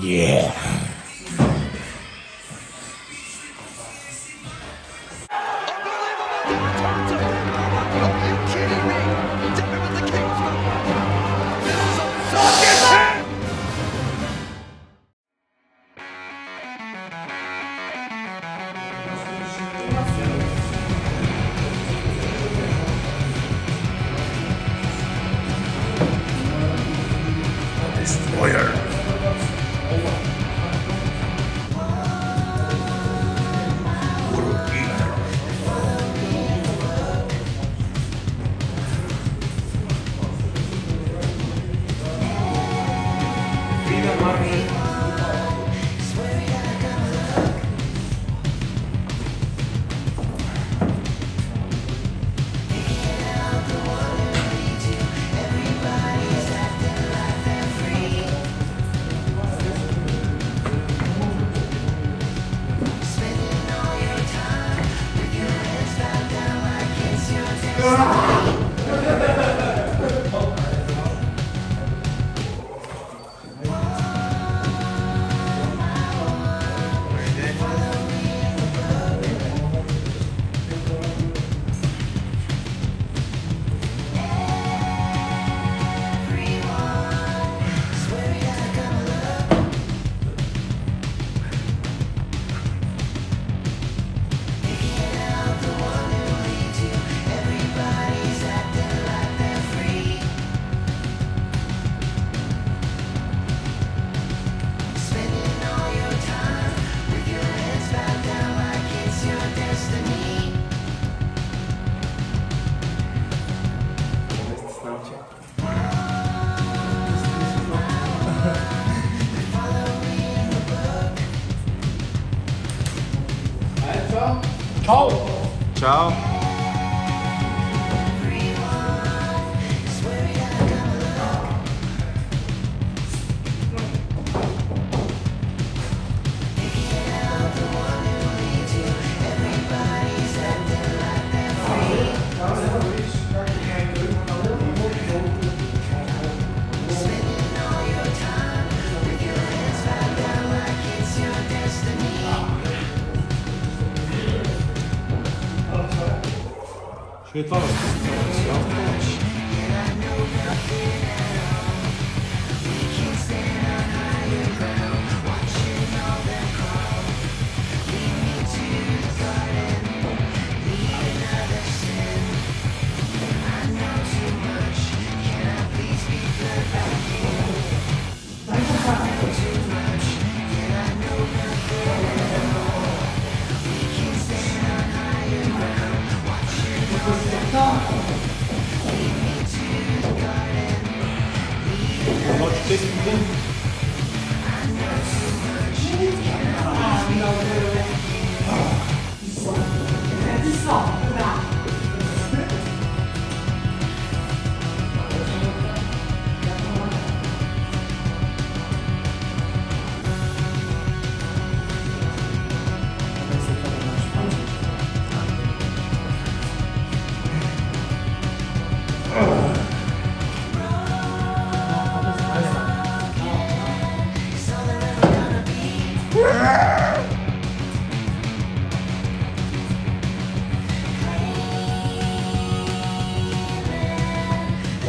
Yeah. Are Yeah. Ciao. que tal. Not taking